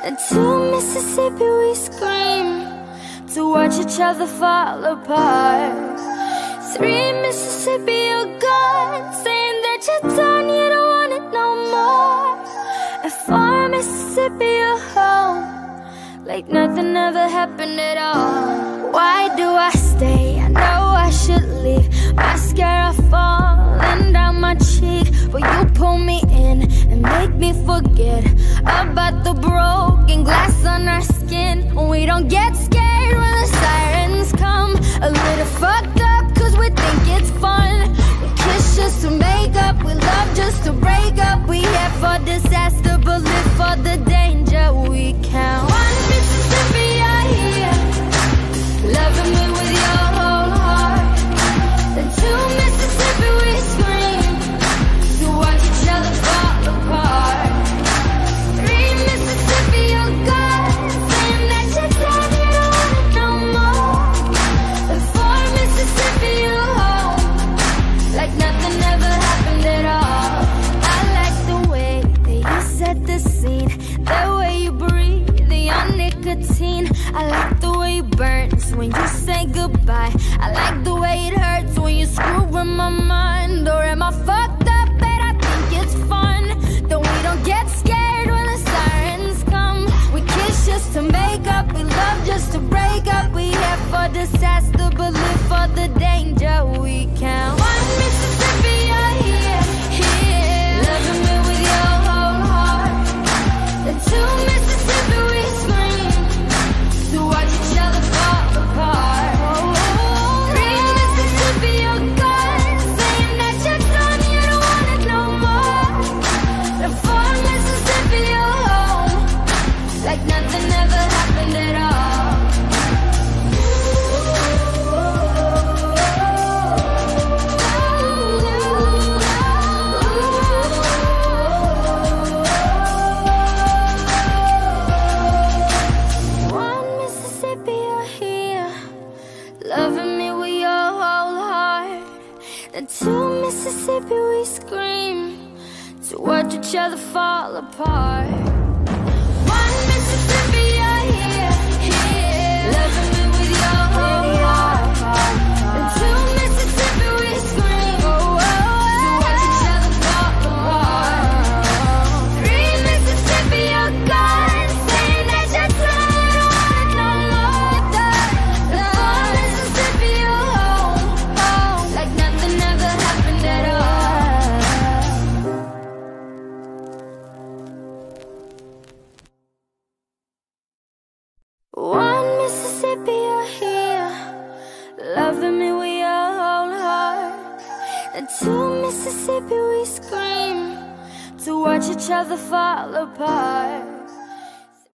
Two Mississippi we scream To watch each other fall apart. Three Mississippi, you're gone Saying that you're done, you don't want it no more. And four Mississippi, you're home Like nothing ever happened at all. Why do I stay? I know I should leave. Mascara falling down my cheek But you pull me in and make me forget nothing ever happened at all. I like the way that you set the scene. The way you breathe, your nicotine. I like the way it burns when you say goodbye. I like the way it hurts when you screw with my mind. Or am I fucked up? And I think it's fun That we don't get scared when the sirens come. We kiss just to make up, we love just to break up. We here for disaster but live for the danger loving me with your whole heart. And two Mississippi, we scream to watch each other fall apart. Two Mississippi, we scream to watch each other fall apart.